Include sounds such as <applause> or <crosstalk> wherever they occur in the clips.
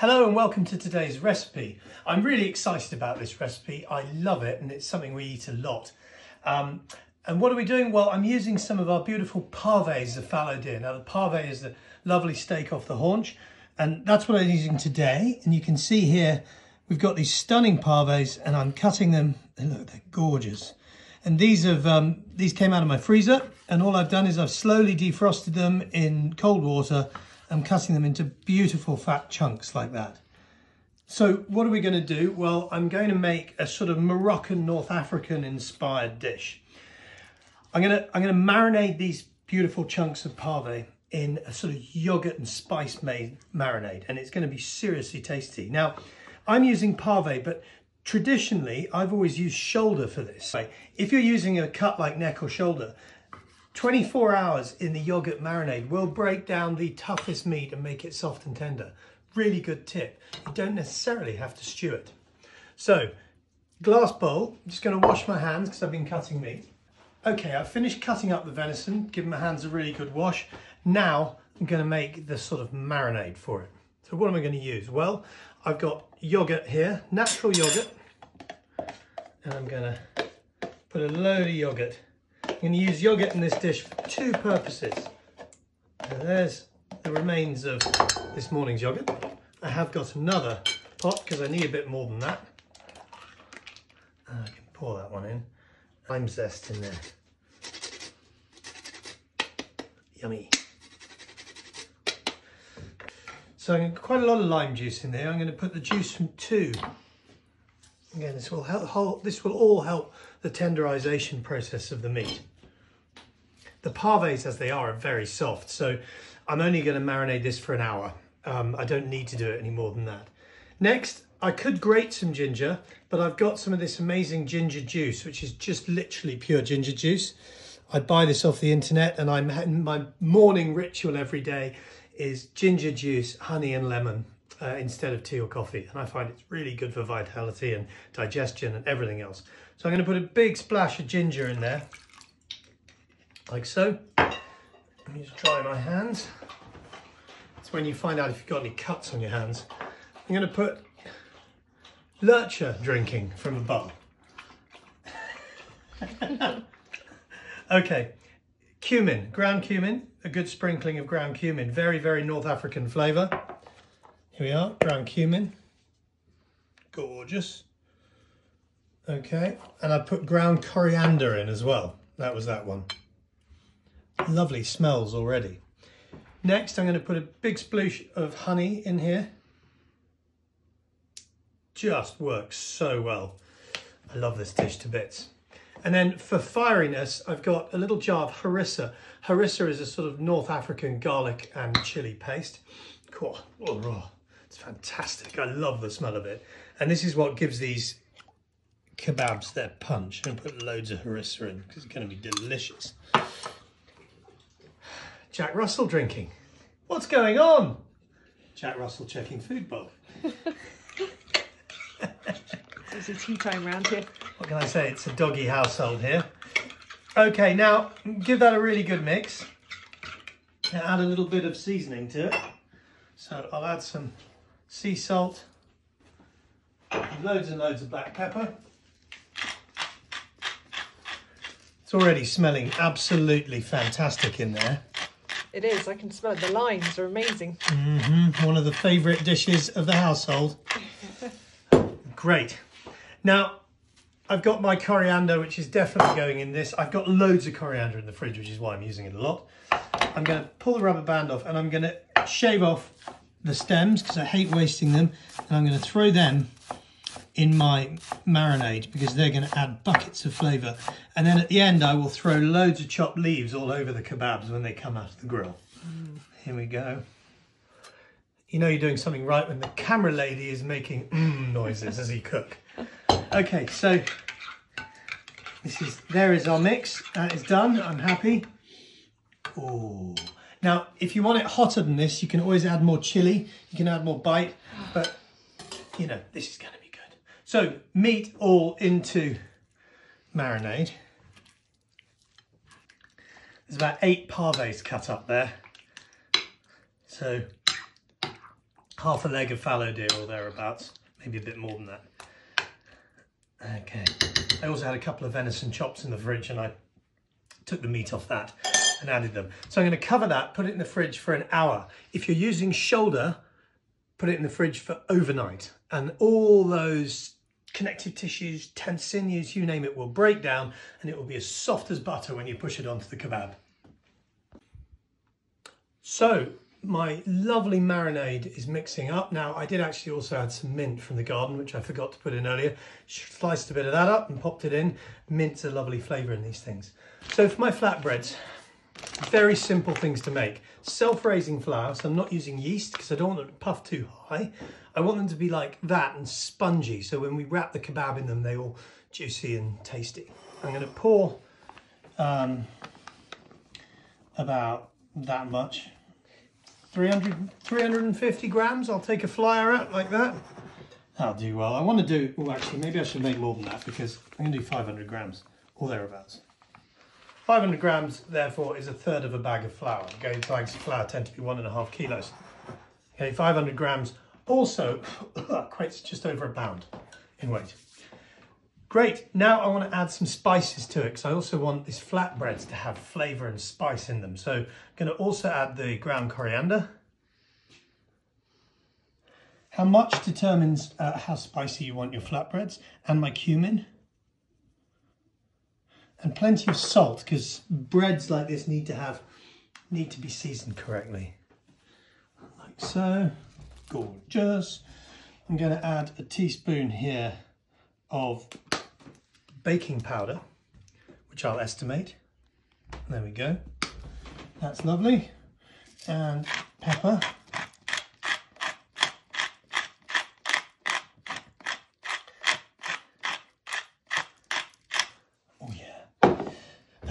Hello and welcome to today's recipe. I'm really excited about this recipe. I love it and it's something we eat a lot. Um, and what are we doing? Well, I'm using some of our beautiful pavés of fallow deer. Now the pavé is the lovely steak off the haunch and that's what I'm using today. And you can see here, we've got these stunning pavés and I'm cutting them. Look, they're gorgeous. And these have um, these came out of my freezer and all I've done is I've slowly defrosted them in cold water I'm cutting them into beautiful fat chunks like that. So what are we going to do? Well, I'm going to make a sort of Moroccan North African inspired dish. I'm going to I'm going to marinate these beautiful chunks of pave in a sort of yogurt and spice made marinade and it's going to be seriously tasty. Now, I'm using pave, but traditionally I've always used shoulder for this. If you're using a cut like neck or shoulder, 24 hours in the yogurt marinade will break down the toughest meat and make it soft and tender. Really good tip. You don't necessarily have to stew it. So, glass bowl, I'm just gonna wash my hands because I've been cutting meat. Okay, I've finished cutting up the venison, giving my hands a really good wash. Now, I'm gonna make the sort of marinade for it. So what am I gonna use? Well, I've got yogurt here, natural yogurt, and I'm gonna put a load of yogurt I'm going to use yogurt in this dish for two purposes. And there's the remains of this morning's yogurt. I have got another pot because I need a bit more than that. Ah, I can pour that one in. Lime zest in there. Yummy. So I'm quite a lot of lime juice in there. I'm going to put the juice from two. Again, this will help. This will all help the tenderization process of the meat. The pavés, as they are, are very soft, so I'm only going to marinate this for an hour. Um, I don't need to do it any more than that. Next, I could grate some ginger, but I've got some of this amazing ginger juice, which is just literally pure ginger juice. I buy this off the internet and I'm my morning ritual every day is ginger juice, honey and lemon uh, instead of tea or coffee. And I find it's really good for vitality and digestion and everything else. So I'm going to put a big splash of ginger in there, like so. Let me just dry my hands. It's when you find out if you've got any cuts on your hands. I'm going to put lurcher drinking from a bowl. <laughs> okay, cumin, ground cumin, a good sprinkling of ground cumin, very, very North African flavour. Here we are, ground cumin. Gorgeous. Okay, and I put ground coriander in as well. That was that one. Lovely smells already. Next, I'm going to put a big sploosh of honey in here. Just works so well. I love this dish to bits. And then for fieriness, I've got a little jar of harissa. Harissa is a sort of North African garlic and chili paste. Cool. Oh, it's fantastic. I love the smell of it. And this is what gives these kebabs their punch. I'm going to put loads of harissa in because it's going to be delicious. Jack Russell drinking. What's going on? Jack Russell checking food bowl. <laughs> it's a tea time round here. What can I say? It's a doggy household here. Okay, now give that a really good mix. And add a little bit of seasoning to it. So I'll add some sea salt, loads and loads of black pepper. It's already smelling absolutely fantastic in there. It is, I can smell it. The limes are amazing. Mm -hmm. One of the favourite dishes of the household. <laughs> Great. Now, I've got my coriander, which is definitely going in this. I've got loads of coriander in the fridge, which is why I'm using it a lot. I'm going to pull the rubber band off and I'm going to shave off the stems because I hate wasting them. And I'm going to throw them in my marinade because they're going to add buckets of flavour. And then at the end, I will throw loads of chopped leaves all over the kebabs when they come out of the grill. Mm. Here we go. You know you're doing something right when the camera lady is making mmm noises as you <laughs> cook. Okay, so this is there is our mix. That is done. I'm happy. Oh. Now, if you want it hotter than this, you can always add more chili. You can add more bite, but you know, this is going to be. So, meat all into marinade. There's about eight pavés cut up there. So, half a leg of fallow deer or thereabouts, maybe a bit more than that. Okay. I also had a couple of venison chops in the fridge and I took the meat off that and added them. So I'm going to cover that, put it in the fridge for an hour. If you're using shoulder, put it in the fridge for overnight and all those connective tissues, tense sinews, you name it, will break down and it will be as soft as butter when you push it onto the kebab. So my lovely marinade is mixing up. Now I did actually also add some mint from the garden, which I forgot to put in earlier. Sliced a bit of that up and popped it in. Mint's a lovely flavour in these things. So for my flatbreads, very simple things to make. Self-raising flour, so I'm not using yeast because I don't want them to puff too high. I want them to be like that and spongy, so when we wrap the kebab in them, they're all juicy and tasty. I'm going to pour um, about that much 300, 350 grams. I'll take a flyer out like that. That'll do well. I want to do, well actually maybe I should make more than that because I'm going to do 500 grams or thereabouts. 500 grams therefore is a third of a bag of flour. Okay, bags of flour tend to be one and a half kilos. Okay, 500 grams also <coughs> equates just over a pound in weight. Great, now I want to add some spices to it because I also want these flatbreads to have flavour and spice in them. So I'm going to also add the ground coriander. How much determines uh, how spicy you want your flatbreads and my cumin. And plenty of salt because breads like this need to have need to be seasoned correctly. Like so, gorgeous. I'm going to add a teaspoon here of baking powder, which I'll estimate. There we go. That's lovely. And pepper.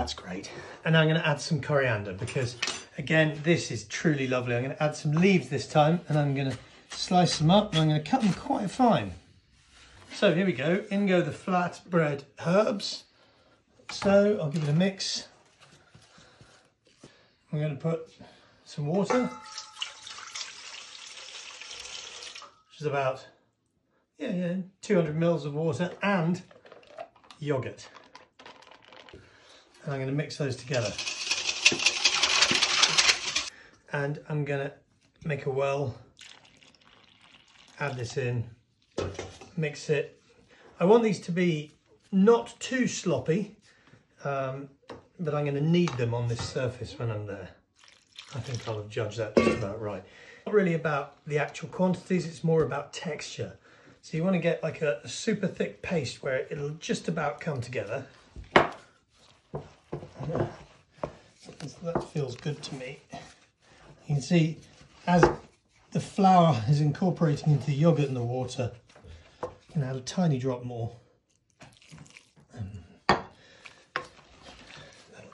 That's great. And I'm going to add some coriander because again, this is truly lovely. I'm going to add some leaves this time and I'm going to slice them up and I'm going to cut them quite fine. So here we go, in go the flatbread herbs. So I'll give it a mix. I'm going to put some water, which is about yeah, yeah, 200 mils of water and yogurt. And I'm going to mix those together. And I'm going to make a well, add this in, mix it. I want these to be not too sloppy, um, but I'm going to knead them on this surface when I'm there. I think I'll have judged that just about right. Not really about the actual quantities, it's more about texture. So you want to get like a, a super thick paste where it'll just about come together. That feels good to me. You can see as the flour is incorporating into the yogurt and the water, you can add a tiny drop more. That'll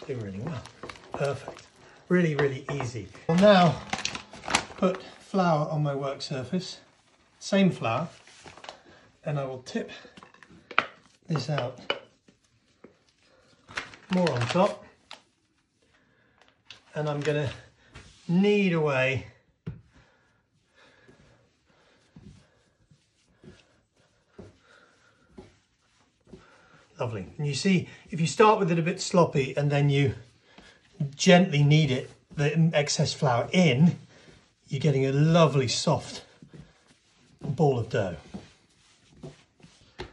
do really well. Perfect. Really, really easy. I'll now put flour on my work surface, same flour, and I will tip this out more on top. And I'm going to knead away Lovely. And you see, if you start with it a bit sloppy and then you gently knead it, the excess flour in, you're getting a lovely soft ball of dough. So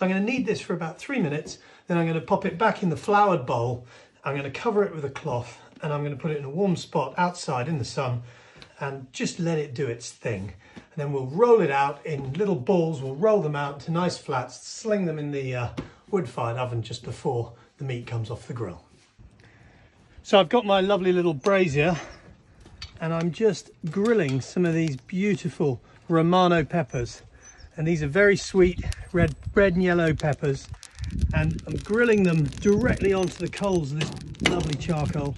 I'm going to knead this for about three minutes, then I'm going to pop it back in the floured bowl. I'm going to cover it with a cloth and I'm going to put it in a warm spot outside in the sun and just let it do its thing. And then we'll roll it out in little balls, we'll roll them out to nice flats, sling them in the uh, wood-fired oven just before the meat comes off the grill. So I've got my lovely little brazier and I'm just grilling some of these beautiful Romano peppers. And these are very sweet red, red and yellow peppers. And I'm grilling them directly onto the coals of this lovely charcoal.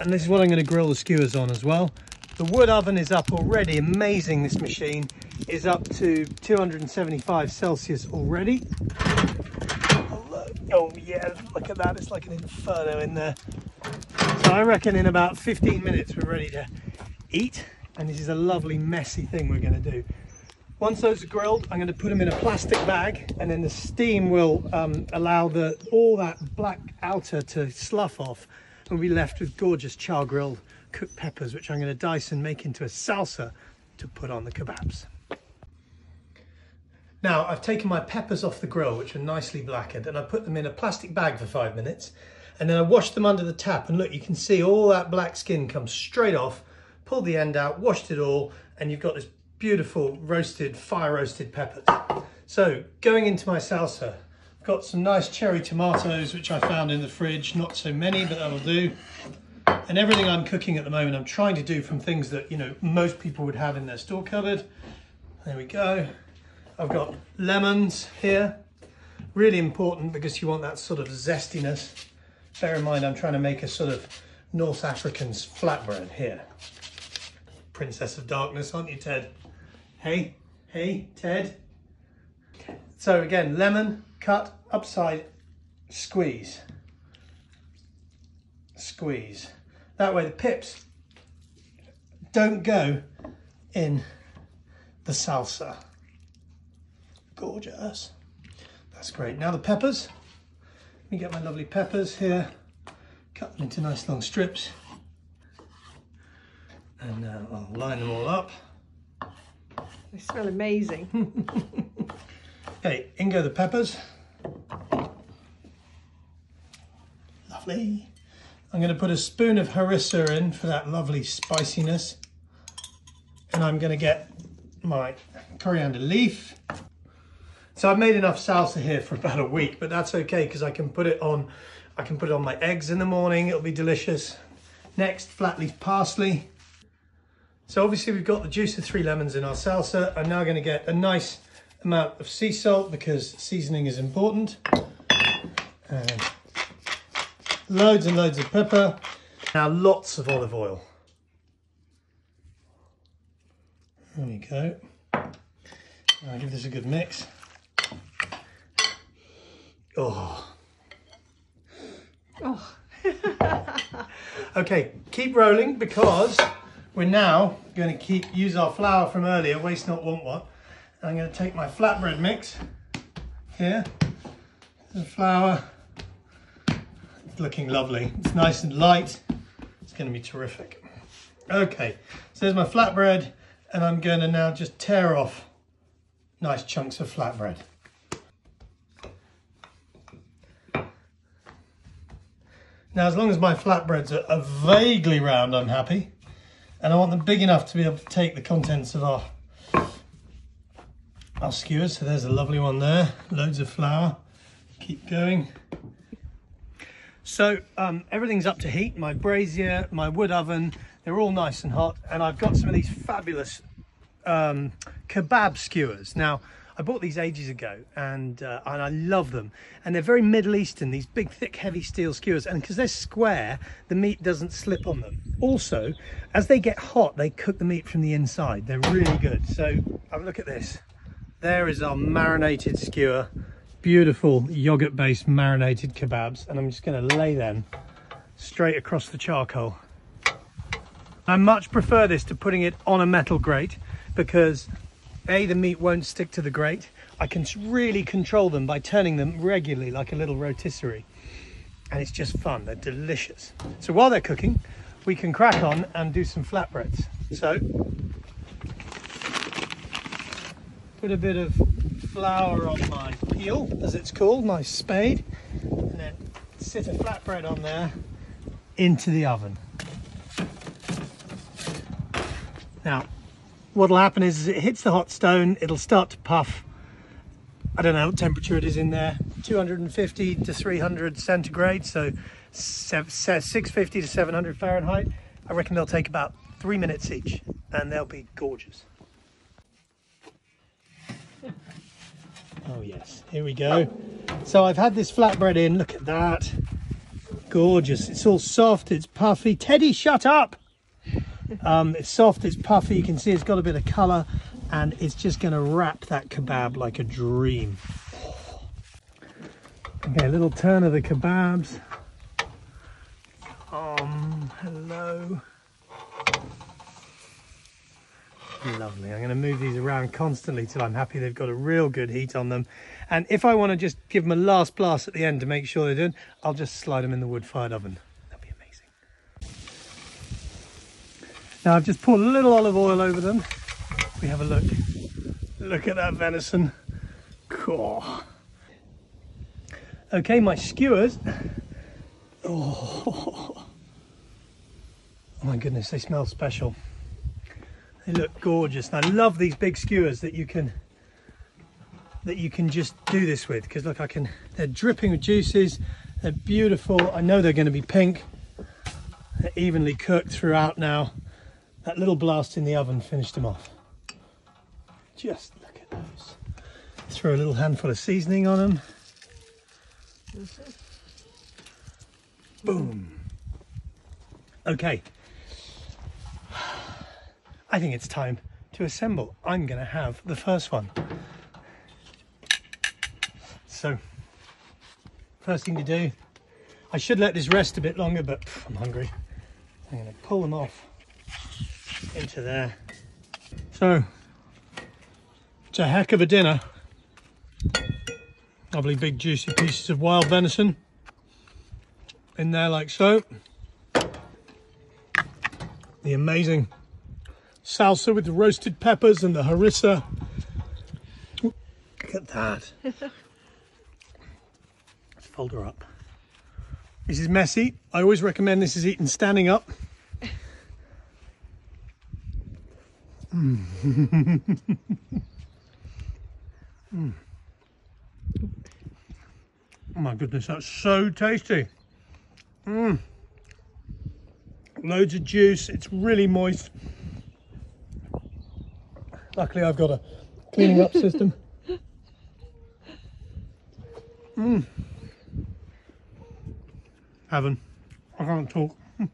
And this is what I'm going to grill the skewers on as well. The wood oven is up already, amazing this machine is up to 275 Celsius already. Oh yeah, look at that, it's like an inferno in there. So I reckon in about 15 minutes we're ready to eat And this is a lovely messy thing we're going to do. Once those are grilled, I'm going to put them in a plastic bag and then the steam will um, allow the all that black outer to slough off and we'll be left with gorgeous char grilled cooked peppers, which I'm going to dice and make into a salsa to put on the kebabs. Now I've taken my peppers off the grill, which are nicely blackened, and I put them in a plastic bag for five minutes. And then I washed them under the tap and look, you can see all that black skin comes straight off, pulled the end out, washed it all, and you've got this beautiful roasted, fire roasted peppers. So going into my salsa, I've got some nice cherry tomatoes, which I found in the fridge, not so many, but that'll do. And everything I'm cooking at the moment, I'm trying to do from things that, you know, most people would have in their store cupboard. There we go. I've got lemons here. Really important because you want that sort of zestiness. Bear in mind, I'm trying to make a sort of North African's flatbread here. Princess of Darkness, aren't you, Ted? Hey, hey, Ted. So again, lemon, cut, upside, squeeze. Squeeze. That way the pips don't go in the salsa. Gorgeous. That's great. Now the peppers. Let me get my lovely peppers here. Cut them into nice long strips. And uh, I'll line them all up. They smell amazing. <laughs> Okay, in go the peppers. Lovely. I'm going to put a spoon of harissa in for that lovely spiciness. And I'm going to get my coriander leaf. So I've made enough salsa here for about a week, but that's okay because I can put it on I can put it on my eggs in the morning. It'll be delicious. Next, flat leaf parsley. So obviously we've got the juice of three lemons in our salsa. I'm now going to get a nice amount of sea salt because seasoning is important. And loads and loads of pepper. Now lots of olive oil. There we go. I'll give this a good mix. Oh. Oh, <laughs> Okay, keep rolling because we're now going to keep use our flour from earlier, waste not, want what. I'm going to take my flatbread mix here, the flour. It's looking lovely. It's nice and light. It's going to be terrific. Okay, so there's my flatbread, and I'm going to now just tear off nice chunks of flatbread. Now, as long as my flatbreads are, are vaguely round, I'm happy. And I want them big enough to be able to take the contents of our, our skewers. So there's a lovely one there, loads of flour. Keep going. So um, everything's up to heat. My brazier, my wood oven, they're all nice and hot. And I've got some of these fabulous um, kebab skewers. Now, I bought these ages ago and, uh, and I love them. And they're very Middle Eastern, these big, thick, heavy steel skewers. And because they're square, the meat doesn't slip on them. Also, as they get hot, they cook the meat from the inside. They're really good. So have a look at this. There is our marinated skewer. Beautiful yogurt-based marinated kebabs. And I'm just gonna lay them straight across the charcoal. I much prefer this to putting it on a metal grate because a, the meat won't stick to the grate. I can really control them by turning them regularly like a little rotisserie. And it's just fun, they're delicious. So while they're cooking, we can crack on and do some flatbreads. So, put a bit of flour on my peel, as it's called, my spade, and then sit a flatbread on there into the oven. Now, what'll happen is, as it hits the hot stone, it'll start to puff. I don't know what temperature it is in there, 250 to 300 centigrade, so 650 to 700 Fahrenheit. I reckon they'll take about three minutes each and they'll be gorgeous. <laughs> Oh yes, here we go. So I've had this flatbread in, look at that. Gorgeous, it's all soft, it's puffy. Teddy, shut up! Um, it's soft, it's puffy, you can see it's got a bit of colour and it's just going to wrap that kebab like a dream. Okay, a little turn of the kebabs. Hello. Lovely. I'm going to move these around constantly till I'm happy they've got a real good heat on them. And if I want to just give them a last blast at the end to make sure they're done, I'll just slide them in the wood-fired oven. That'd be amazing. Now I've just poured a little olive oil over them. We have a look. Look at that venison. Cool. Okay, my skewers. <laughs> Oh. My goodness, they smell special. They look gorgeous. And I love these big skewers that you can that you can just do this with because look I can they're dripping with juices. They're beautiful. I know they're going to be pink. They're evenly cooked throughout now. That little blast in the oven finished them off. Just look at those. Throw a little handful of seasoning on them boom. Okay I think it's time to assemble. I'm going to have the first one. So, first thing to do, I should let this rest a bit longer, but I'm hungry. I'm going to pull them off into there. So, it's a heck of a dinner. Lovely big juicy pieces of wild venison in there like so. The amazing salsa with the roasted peppers and the harissa. Look at that. <laughs> Let's fold her up. This is messy. I always recommend this is eaten standing up. mm. <laughs> mm. Oh my goodness, that's so tasty. Mm. Loads of juice, it's really moist. Luckily I've got a cleaning up system. <laughs> Mmm. Heaven. I can't talk. Hmm.